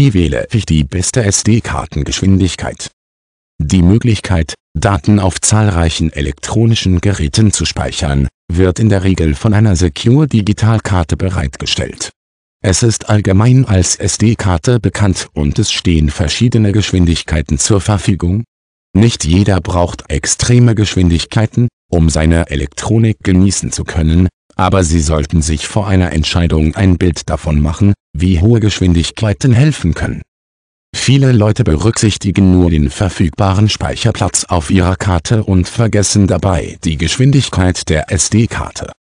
Wie wähle ich die beste SD-Kartengeschwindigkeit? Die Möglichkeit, Daten auf zahlreichen elektronischen Geräten zu speichern, wird in der Regel von einer Secure Digitalkarte bereitgestellt. Es ist allgemein als SD-Karte bekannt und es stehen verschiedene Geschwindigkeiten zur Verfügung. Nicht jeder braucht extreme Geschwindigkeiten, um seine Elektronik genießen zu können, aber Sie sollten sich vor einer Entscheidung ein Bild davon machen, wie hohe Geschwindigkeiten helfen können. Viele Leute berücksichtigen nur den verfügbaren Speicherplatz auf ihrer Karte und vergessen dabei die Geschwindigkeit der SD-Karte.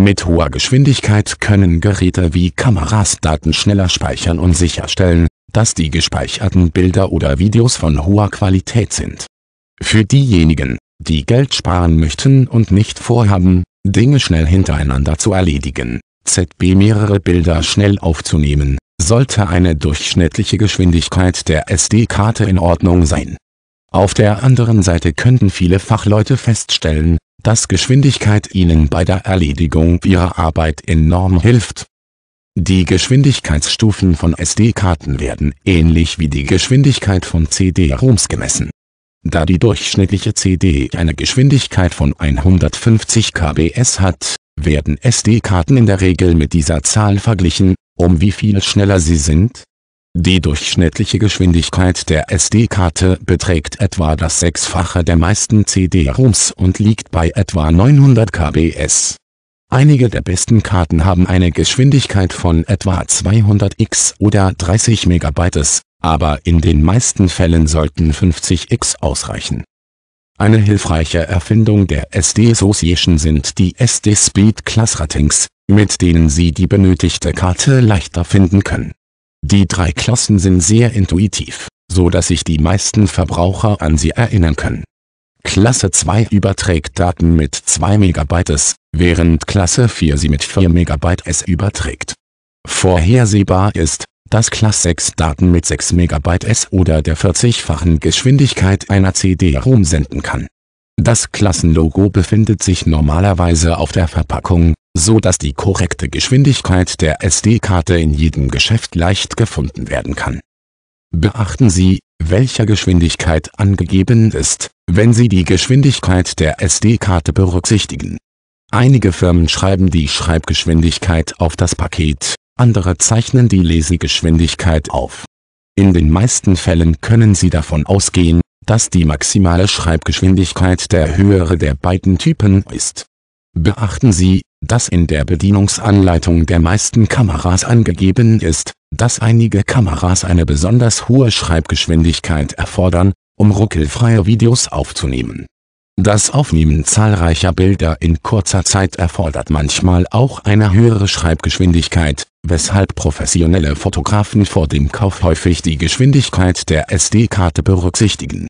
Mit hoher Geschwindigkeit können Geräte wie Kameras Daten schneller speichern und sicherstellen, dass die gespeicherten Bilder oder Videos von hoher Qualität sind. Für diejenigen, die Geld sparen möchten und nicht vorhaben, Dinge schnell hintereinander zu erledigen, ZB mehrere Bilder schnell aufzunehmen, sollte eine durchschnittliche Geschwindigkeit der SD-Karte in Ordnung sein. Auf der anderen Seite könnten viele Fachleute feststellen, dass Geschwindigkeit ihnen bei der Erledigung ihrer Arbeit enorm hilft. Die Geschwindigkeitsstufen von SD-Karten werden ähnlich wie die Geschwindigkeit von CD-ROMs gemessen. Da die durchschnittliche CD eine Geschwindigkeit von 150 kbs hat, werden SD-Karten in der Regel mit dieser Zahl verglichen, um wie viel schneller sie sind? Die durchschnittliche Geschwindigkeit der SD-Karte beträgt etwa das Sechsfache der meisten CD-ROMs und liegt bei etwa 900 kbs. Einige der besten Karten haben eine Geschwindigkeit von etwa 200 x oder 30 MB, aber in den meisten Fällen sollten 50 x ausreichen eine hilfreiche Erfindung der SD Association sind die SD Speed Class Ratings, mit denen Sie die benötigte Karte leichter finden können. Die drei Klassen sind sehr intuitiv, so dass sich die meisten Verbraucher an sie erinnern können. Klasse 2 überträgt Daten mit 2 MB, während Klasse 4 sie mit 4 MB überträgt. Vorhersehbar ist, dass Class 6 Daten mit 6 MB S oder der 40-fachen Geschwindigkeit einer CD-ROM senden kann. Das Klassenlogo befindet sich normalerweise auf der Verpackung, so dass die korrekte Geschwindigkeit der SD-Karte in jedem Geschäft leicht gefunden werden kann. Beachten Sie, welcher Geschwindigkeit angegeben ist, wenn Sie die Geschwindigkeit der SD-Karte berücksichtigen. Einige Firmen schreiben die Schreibgeschwindigkeit auf das Paket, andere zeichnen die Lesegeschwindigkeit auf. In den meisten Fällen können Sie davon ausgehen, dass die maximale Schreibgeschwindigkeit der höhere der beiden Typen ist. Beachten Sie, dass in der Bedienungsanleitung der meisten Kameras angegeben ist, dass einige Kameras eine besonders hohe Schreibgeschwindigkeit erfordern, um ruckelfreie Videos aufzunehmen das Aufnehmen zahlreicher Bilder in kurzer Zeit erfordert manchmal auch eine höhere Schreibgeschwindigkeit, weshalb professionelle Fotografen vor dem Kauf häufig die Geschwindigkeit der SD-Karte berücksichtigen